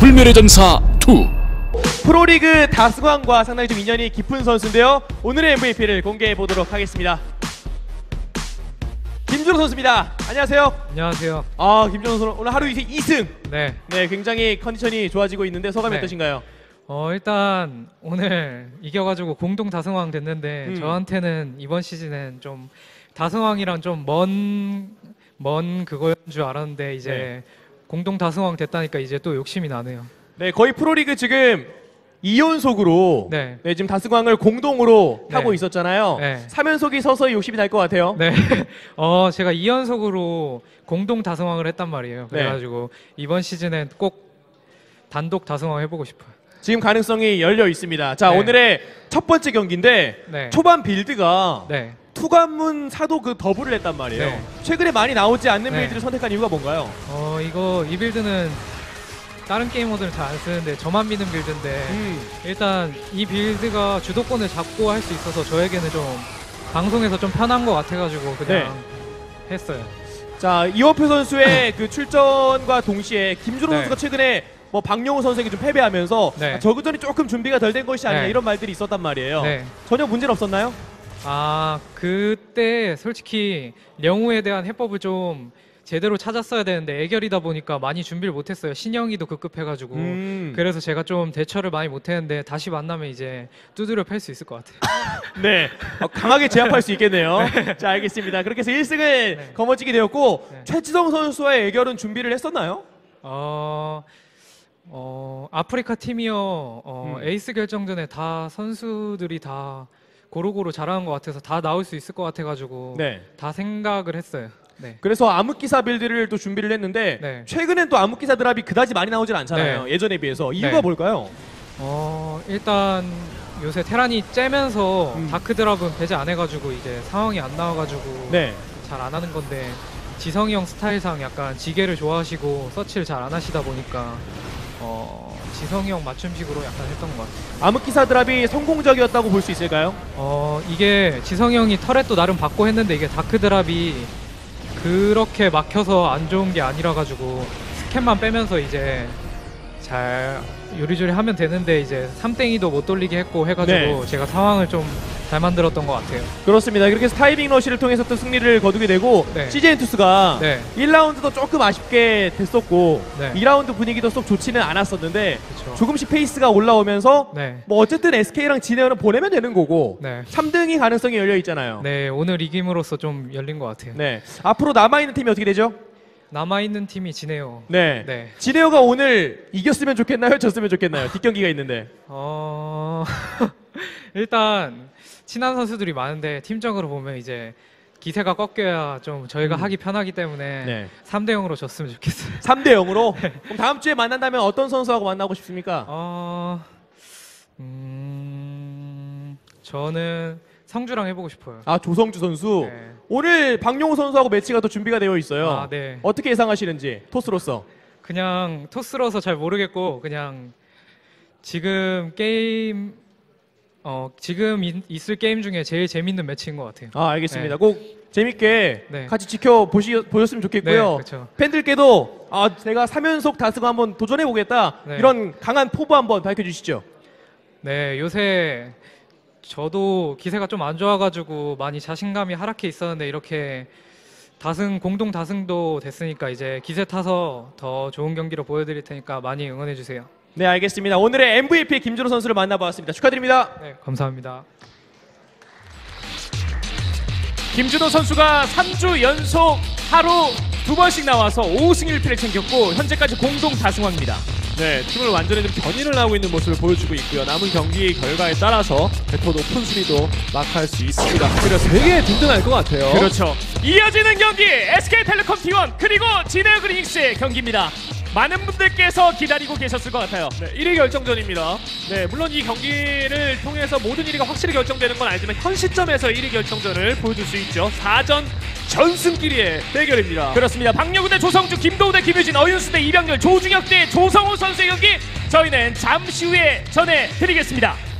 불멸의 전사 2 프로리그 다승왕과 상당히 좀 인연이 깊은 선수인데요. 오늘의 MVP를 공개해 보도록 하겠습니다. 김준호 선수입니다. 안녕하세요. 안녕하세요. 아, 김준호 선수 오늘 하루 이제 2승. 네. 네, 굉장히 컨디션이 좋아지고 있는데 소감이 네. 어떠신가요? 어 일단 오늘 이겨가지고 공동 다승왕 됐는데 음. 저한테는 이번 시즌은 좀 다승왕이랑 좀 먼 먼 그거였는 줄 알았는데 이제 네. 공동 다승왕 됐다니까 이제 또 욕심이 나네요. 네, 거의 프로리그 지금 2연속으로 네. 네, 지금 다승왕을 공동으로 네. 타고 있었잖아요. 네. 3연속이 서서히 욕심이 날 것 같아요. 네. 어 제가 2연속으로 공동 다승왕을 했단 말이에요. 네. 그래가지고 이번 시즌엔 꼭 단독 다승왕 해보고 싶어요. 지금 가능성이 열려 있습니다. 자, 네. 오늘의 첫 번째 경기인데 네. 초반 빌드가 네. two 관문 사도 그 더블을 했단 말이에요. 네. 최근에 많이 나오지 않는 네. build를 선택한 이유가 뭔가요? 어 이거 이 build는 다른 게이머들은 잘 안 쓰는데 저만 믿는 build인데 음. 일단 이 build가 주도권을 잡고 할 수 있어서 저에게는 좀 방송에서 좀 편한 것 같아가지고 그냥 했어요. 자 이호표 선수의 그 출전과 동시에 김준호 네. 선수가 최근에 뭐 박령우 선수에게 좀 패배하면서 네. 아, 저그전이 조금 준비가 덜 된 것이 아니냐 네. 이런 말들이 있었단 말이에요. 네. 전혀 문제는 없었나요? 아 그때 솔직히 영우에 대한 해법을 좀 제대로 찾았어야 되는데 애결이다 보니까 많이 준비를 못했어요. 신영이도 급급해가지고 음. 그래서 제가 좀 대처를 많이 못했는데 다시 만나면 이제 두드려 팰 수 있을 것 같아요. 네. 어, 강하게 제압할 수 있겠네요. 자 알겠습니다. 그렇게 해서 1승을 거머쥐게 되었고 네. 최지성 선수와의 애결은 준비를 했었나요? 어, 어 아프리카 팀이요. 어, 음. 에이스 결정전에 다 선수들이 다 고루고루 잘하는 것 같아서 다 나올 수 있을 것 같아가지고 네. 다 생각을 했어요. 네. 그래서 암흑기사 build를 또 준비를 했는데 네. 최근엔 또 암흑기사 drop이 그다지 많이 나오질 않잖아요. 네. 예전에 비해서 이유가 네. 뭘까요? 어 일단 요새 테란이 째면서 음. dark drop은 배제 안 해가지고 이제 상황이 안 나와가지고 네. 잘안 하는 건데 지성이 형 스타일상 약간 째기를 좋아하시고 서치를 잘 안 하시다 보니까 어 지성이 형 맞춤식으로 약간 했던 것 같아요. 암흑기사 drop이 성공적이었다고 볼 수 있을까요? 어 이게 지성이 형이 turret도 나름 박고 했는데 이게 dark drop이 그렇게 막혀서 안 좋은 게 아니라 가지고 스캔만 빼면서 이제 잘 요리조리 하면 되는데 이제 삼땡이도 못 돌리게 했고 해가지고 네. 제가 상황을 좀 잘 만들었던 것 같아요. 그렇습니다. 그렇게 해서 타이밍 러시를 통해서 또 승리를 거두게 되고 네. CJ 엔투스가 네. 1라운드도 조금 아쉽게 됐었고 네. 2라운드 분위기도 썩 좋지는 않았었는데 그렇죠. 조금씩 페이스가 올라오면서 네. 뭐 어쨌든 SK랑 진에어는 보내면 되는 거고 네. 3등이 가능성이 열려 있잖아요. 네, 오늘 이김으로써 좀 열린 것 같아요. 네. 앞으로 남아 있는 팀이 어떻게 되죠? 남아 있는 팀이 지네요. 네. 네. 진에어가 오늘 이겼으면 좋겠나요? 졌으면 좋겠나요? 뒷경기가 있는데. 어 일단 친한 선수들이 많은데 팀적으로 보면 이제 기세가 꺾여야 좀 저희가 음. 하기 편하기 때문에 네. 3대 0으로 졌으면 좋겠어요. 3대 0으로. 그럼 다음 주에 만난다면 어떤 선수하고 만나고 싶습니까? 어, 음, 저는 성주랑 해보고 싶어요. 아, 조성주 선수. 네. 오늘 박용호 선수하고 매치가 또 준비가 되어 있어요. 아, 네. 어떻게 예상하시는지 토스로서. 그냥 토스로서 잘 모르겠고 그냥 지금 게임 어 지금 있- 있을 게임 중에 제일 재밌는 매치인 것 같아요. 아, 알겠습니다. 꼭 재밌게 네. 같이 지켜 보시 보셨으면 좋겠고요. 네, 그렇죠. 팬들께도 아, 내가 3연속 다승 한번 도전해 보겠다. 네. 이런 강한 포부 한번 밝혀 주시죠. 네, 요새 저도 기세가 좀 안 좋아가지고 많이 자신감이 하락해 있었는데 이렇게 다승 공동 다승도 됐으니까 이제 기세 타서 더 좋은 경기로 보여드릴 테니까 많이 응원해 주세요. 네, 알겠습니다. 오늘의 MVP 김준호 선수를 만나봤습니다. 축하드립니다. 네, 감사합니다. 김준호 선수가 3주 연속 하루 두 번씩 나와서 5승 1패를 챙겼고 현재까지 공동 다승왕입니다. 네, 팀을 완전히 좀 견인을 하고 있는 모습을 보여주고 있고요. 남은 경기 결과에 따라서 더 높은 순위도 마크할 수 있습니다. 그래서 되게 든든할 것 같아요. 그렇죠. 이어지는 경기 SK텔레콤 T1 그리고 진에어 그리닉스의 경기입니다. 많은 분들께서 기다리고 계셨을 것 같아요. 네, 1위 결정전입니다. 네, 물론 이 경기를 통해서 모든 1위가 확실히 결정되는 건 아니지만 현 시점에서 1위 결정전을 보여줄 수 있죠. 4전 전승끼리의 대결입니다. 그렇습니다. 박여구 대 조성주, 김도우 대 김유진, 어윤수 대 이병렬, 조중혁 대 조성우 선수의 경기 저희는 잠시 후에 전해드리겠습니다.